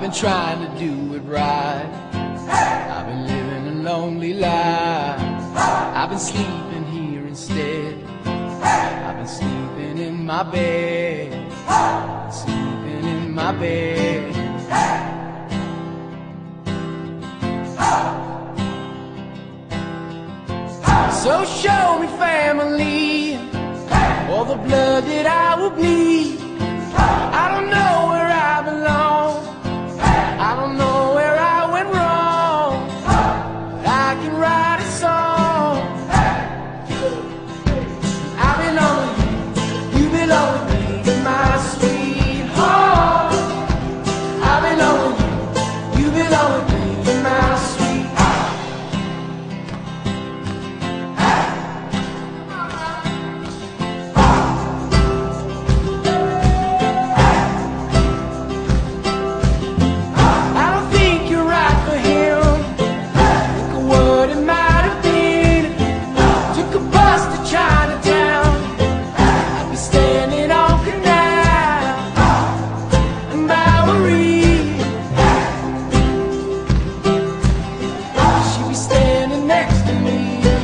I've been trying to do it right. I've been living a lonely life. I've been sleeping here instead. I've been sleeping in my bed. Sleeping in my bed. So show me family, all the blood that I will bleed. can write a song. next to me.